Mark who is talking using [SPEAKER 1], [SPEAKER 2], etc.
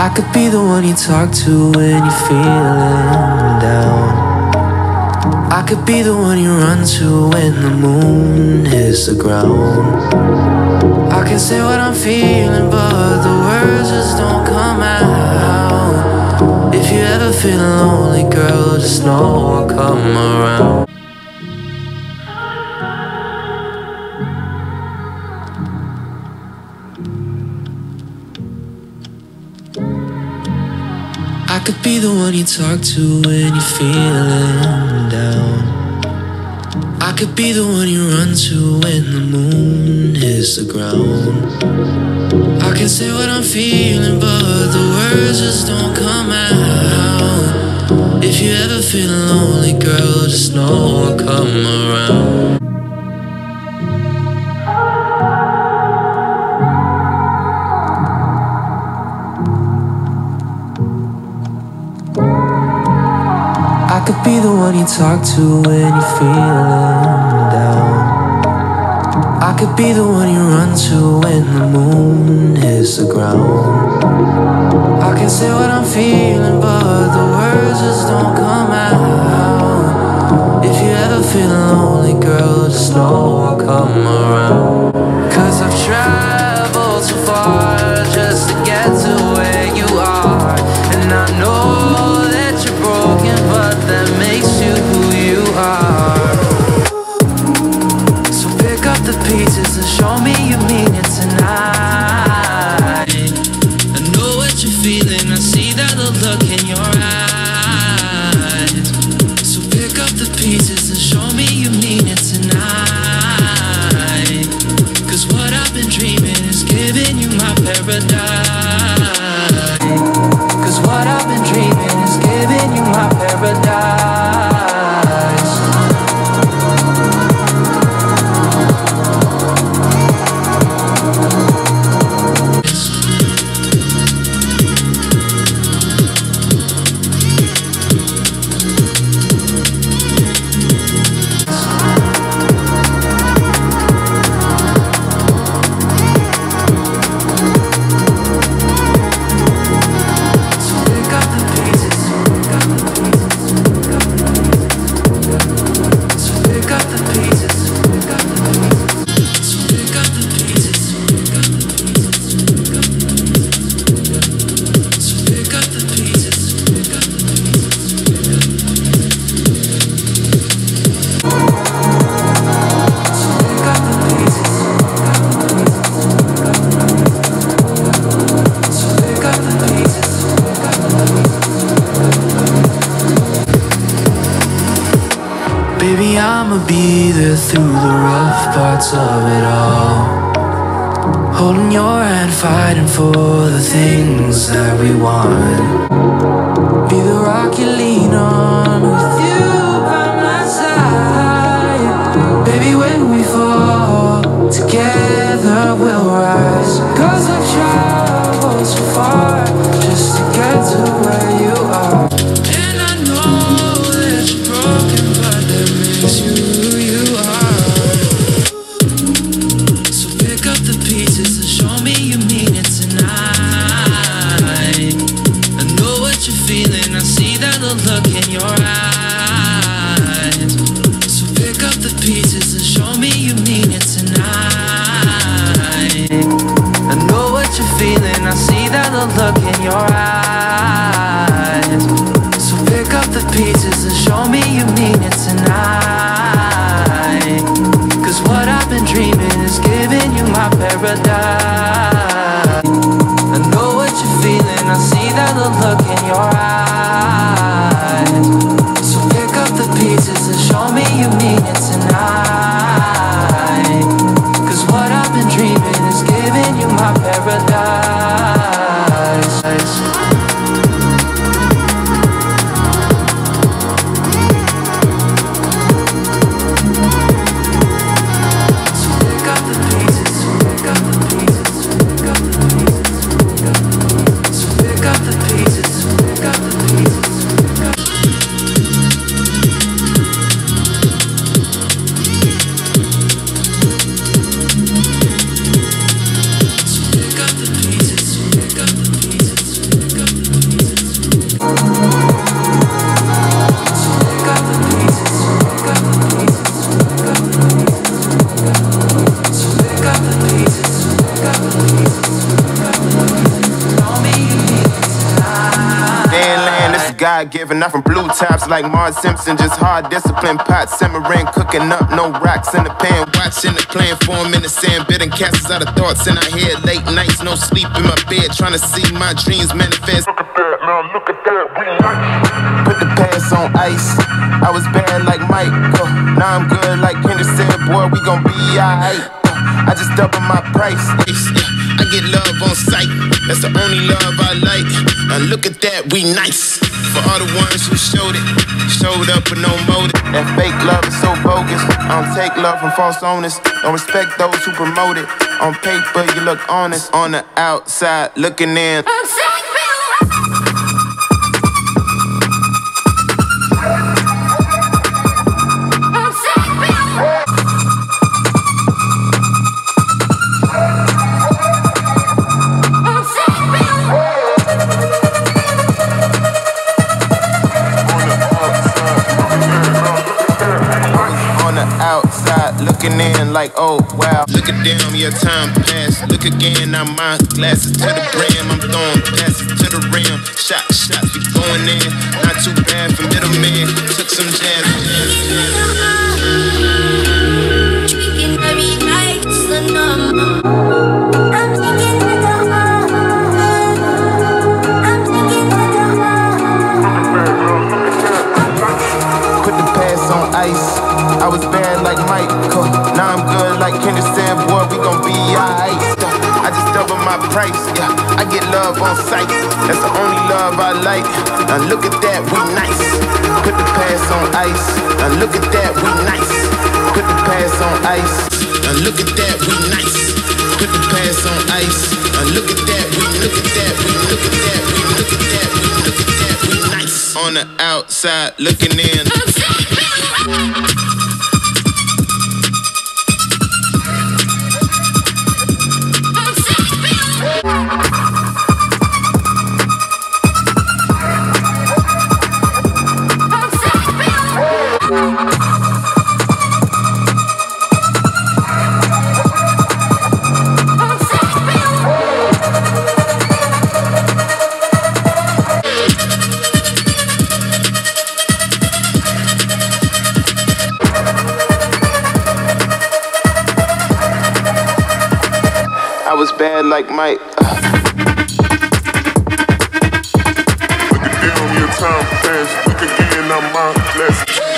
[SPEAKER 1] I could be the one you talk to when you're feeling down. I could be the one you run to when the moon hits the ground. I can say what I'm feeling, but the words just don't come out. If you ever feel lonely, girl, just know I'll come around. Could be the one you talk to when you're feeling down. I could be the one you run to when the moon hits the ground. I can say what I'm feeling, but the words just don't come out. If you ever feel lonely, girl, just know I'll come around. I could be the one you talk to when you're feeling down. I could be the one you run to when the moon hits the ground. I can say what I'm feeling, but the words just don't come out. If you ever feel lonely, girl, just know I'll come around. Cause I've traveled so far Baby, I'ma be there through the rough parts of it all. Holding your hand, fighting for the things that we want. Be the rock you lean on your eyes.
[SPEAKER 2] God given, not from blue tops like Marge Simpson. Just hard discipline, pot simmering, cooking up, no rocks in the pan. Watching the plan form in the sand, bidding castles out of thoughts in our head. Late nights, no sleep in my bed, trying to see my dreams manifest. Look at that, man, look at that, we nice. Put the past on ice. I was bad like Mike, uh, now I'm good like Kendrick said, boy, we gon' be alright. I just double my price. I get love on sight. That's the only love I like. Now look at that, we nice. For all the ones who showed it, showed up with no motive. That fake love is so bogus. I don't take love from false owners. Don't respect those who promote it. On paper, you look honest. On the outside, looking in. Looking in like, oh wow. Look at them, your time passed. Look again, now my glasses to the brim. I'm throwing passes to the rim. Shot, shots, we going in. Not too bad for middleman. Took some jazz. Was bad like Michael. Now I'm good like Kendrick said, boy, we gon' be alright. I just double my price, yeah. I get love on sight. That's the only love I like. Now look at that, we nice. Put the past on ice. Now look at that, we nice. Put the past on ice. Now look at that, we nice. Put the past on ice. Now look at that, we look at that, we look at that, we look at that, we look at that, we nice. On the outside looking in. like Mike. Your time fast.